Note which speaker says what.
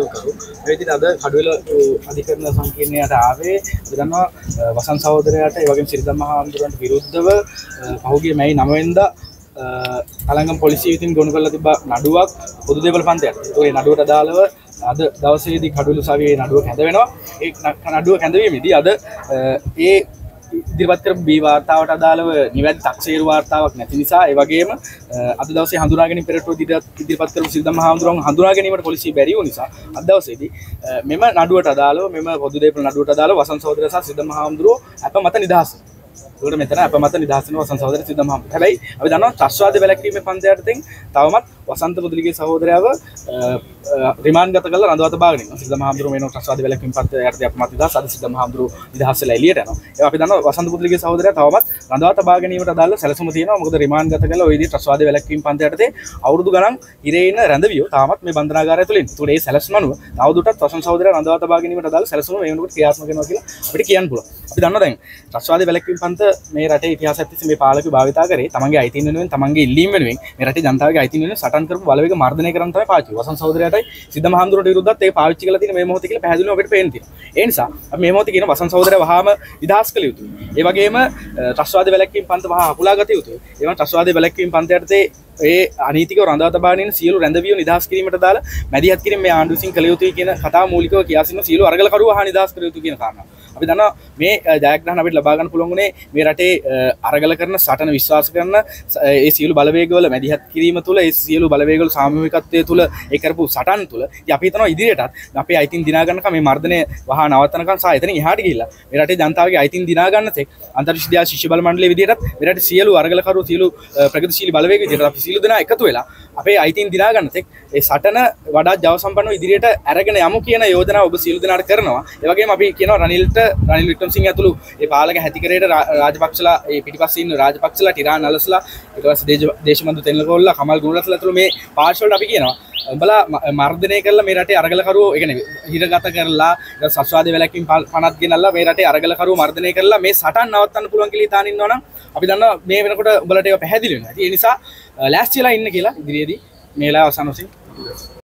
Speaker 1: නඩුකරු ඒ විදිහට අද කඩුවෙල අධිකරණ සංකීර්ණයට ආවේ අපි දන්නවා වසන් සහෝදරයාට ඒ වගේම සිරිදම් මහා හඳුරන්ට විරුද්ධව පහුගිය මැයි 9 වෙනිදා අලංගම් පොලිසිය විසින් ගොනු කරලා තිබ්බ නඩුවක් පොදු දේපල පන්තියට. ඒ නඩුවට අදාළව අද දවසේදී කඩුළු සවියේ නඩුව කැඳ වෙනවා. ඒ නඩුව කැඳවීමේදී අද ඒ ඉදිරිපත් කර බී වාර්තාවට අදාළව නිවැරදි තක්සේරු වාර්තාවක් නැති නිසා ඒ වගේම අද දවසේ හඳුනාගෙන පෙරටුව ඉදිරිපත් කරපු සිල්දම් හාමුදුරුවන් හඳුනා ගැනීමට පොලිසිය බැරි වූ නිසා අද දවසේදී මෙම නඩුවට අදාළව මෙම පොදු දේපල නඩුවට අදාළව වසන්ත සහෝදර සහ සිල්දම් හාමුදුරුවෝ අප මත නිදහස් ඒකට මෙතන අප මත නිදහස් වෙන වසන්ත සහෝදර සිල්දම් හාමුදුරුවෝ හැබැයි අපි දන්නවා ත්‍රස්වාද වැළැක්වීමේ පන්තියට තින් තවමත් වසන්ත පුදුලිගේ සහෝදරයව රිමාන්ඩ් ගත කරලා රඳවා තබාගෙන ඉන්නවා. සිල්දම් හාමුදුරුවෝ මේනෝ ත්‍රස්වාද වැළැක්වීම පන්තියට යටතේ අප මත නිදහස් අද සිල්දම් හාමුදුරුවෝ නිදහස් වෙලා එළියට යනවා. ඒ අපි දන්නවා වසන්ත පුදුලිගේ සහෝදරයා තවමත් රඳවා තබා ගැනීමට අදාළ සැලසුම තියෙනවා. මොකද රිමාන්ඩ් ගත කරලා ওই විදිහට ත්‍රස්වාද වැළැක්වීම පන්තිය යටතේ අවුරුදු ගණන් ඉරේ ඉන්න රැඳවියෝ තාමත් මේ බන්ධනාගාරය තුලින් ඒකට ඒ සැලසුම අනුව තවදුරටත් වසන්ත සහෝදරයා රඳවා තබා ගැනීමට අදාළ සැලසුම මේ වෙනකොට ක්‍රියාත්මක වෙනවා කියලා අපිට කියන්න පුළුවන්. අපි දන්නවා දැන් ත්‍රස්වාද වැළැක්වීම පන්ත මේ රටේ ඉතිහාසයක් තිස්සේ මේ පාලකයෝ භාවිතා කරේ තමන්ගේ අයිතීන් වෙනුවෙන් තමන්ගේ ඉල්ලීම් වෙනුවෙන්. මේ රටේ ජනතාවගේ අයිතීන් වෙනුවෙන් සටන් කරපු බලවේග මර්ධනය කරන්න තමයි පාවිච්චි වසන්ත සහෝදරයාටයි සිද්ධ මහඳුරට විරුද්ධත් ඒ පාවිච්චි කරලා තියෙන මේ මොහොතේ කියලා පැහැදිලිව අපිට පේන්න තියෙනවා. ඒ නිසා අපි මේ මොහොතේ කියන වසන්ත සහෝදරයා වහාම නිදහස් කළ යුතුයි. ඒ වගේම ත්‍රස්වාද වැළැක්වීම පන්ත වහා අකුලා ගත යුතුයි. ඒ වගේම ත්‍රස්වාද වැළැක්වීම පන්ත යටතේ ඒ අනීතික රඳා තබාගෙන සියලු රැඳවියෝ නිදහස් කිරීමට දාලා මැදිහත් කිරීම මේ ආණ්ඩුව විසින් කළ යුතුයි කියන කතාව මූලිකව කියා සිටින සියලු අරගලකරුවා හා නිදහස් කළ යුතු කියන කාරණා. අපි දන්නවා මේ ජයග්‍රහණ අපිට ලබා ගන්න පුළුවන් උනේ මේ රටේ අරගල කරන සටන විශ්වාස කරන ඒ සියලු බලවේගවල මැදිහත් කිරීම තුළ ඒ සියලු බලවේගවල සාමූහිකත්වය තුළ ඒ කරපු සටන් තුළ ඉතින් අපි හිතනවා ඉදිරියටත් අපේ අයිතින් දිනා ගන්නකම් මේ මර්ධනය වහා නවත්තනකම් සහ එතනින් එහාට ගිහිල්ලා මේ රටේ ජනතාවගේ අයිතින් දිනා ගන්න තෙක් අන්තර්විශ්වවිද්‍යාල ශිෂ්‍ය බල මණ්ඩලයේ විදිහටත් මේ රටේ සියලු අරගලකරු සියලු ප්‍රගතිශීලී බලවේග විදිහට අපි සියලු දෙනා එකතු වෙලා අපේ අයිතින් දිනා ගන්න තෙක් ඒ සටන වඩා ජව සම්පන්නව ඉදිරියට අරගෙන යමු කියන යෝජනාව ඔබ සියලු දෙනාට කරනවා. ඒ වගේම අපි කියනවා රනිල්ට රනිල් වික්‍රමසිංහ ඇතුළු ඒ පාලක හැතිකරේට රාජපක්ෂලා ඒ පිටිපස්සේ ඉන්න රාජපක්ෂලා ටිරාන් නලස්ලා ඊට පස්සේ දේශමන්තු තෙන්නකෝල්ලා කමල් ගුණරත්නලා ඇතුළු මේ පාර්ශ්වවලට අපි කියනවා. උඹලා මර්ධනය කරලා මේ රටේ අරගලකරුවෝ ඒ කියන්නේ හිරගත කරලා සස්වාද වැලකින් පනත් ගෙනල්ලා මේ රටේ අරගලකරුවෝ මර්ධනය කරලා මේ සටන් නවත්තන්න පුළුවන් කියලා හිතාන ඉන්නවනම් අපි දන්නවා මේ වෙනකොට උඹලට ඒක පැහැදිලි වෙනවා. ඒ නිසා ලෑස්තිලා ඉන්න කියලා ඉදිරියේදී me la o sano